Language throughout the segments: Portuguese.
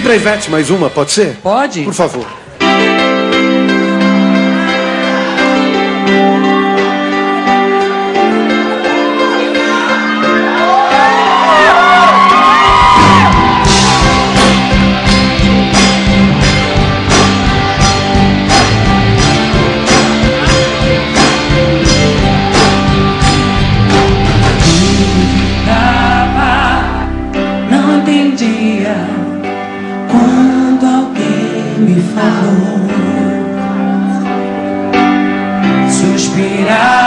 pedir Ivete mais uma, pode ser? Pode. Por favor. dia me falou. Suspirar.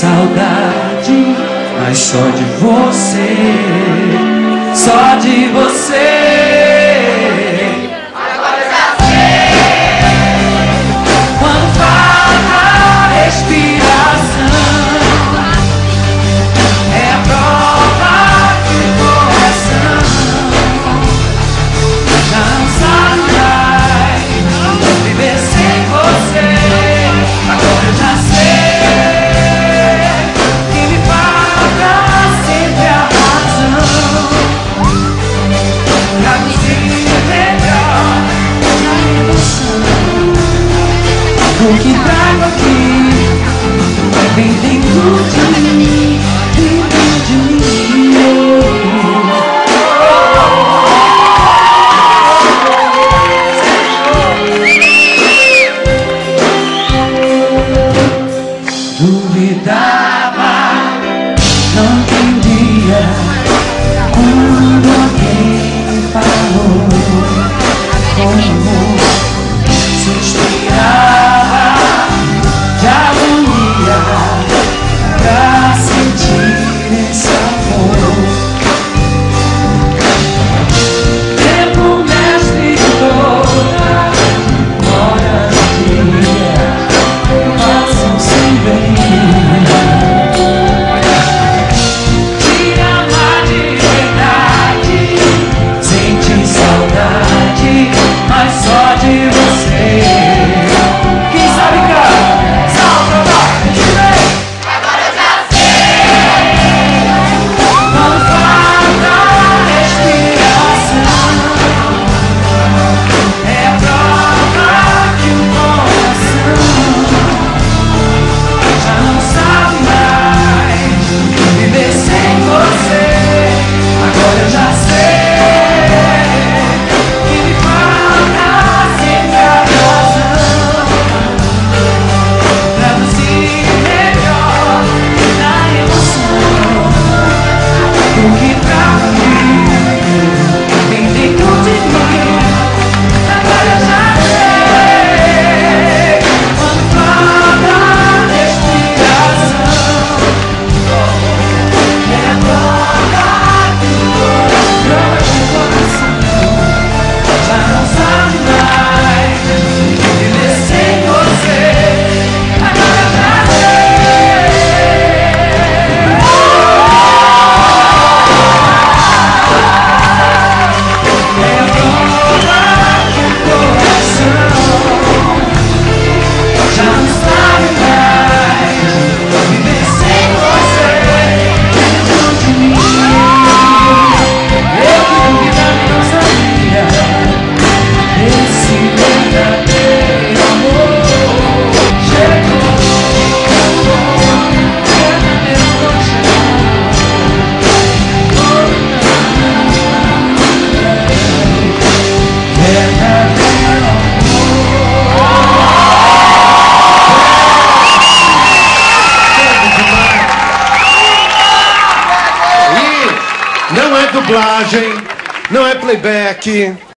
saudade, mas só de você, só de você. You. keep dublagem, não é playback.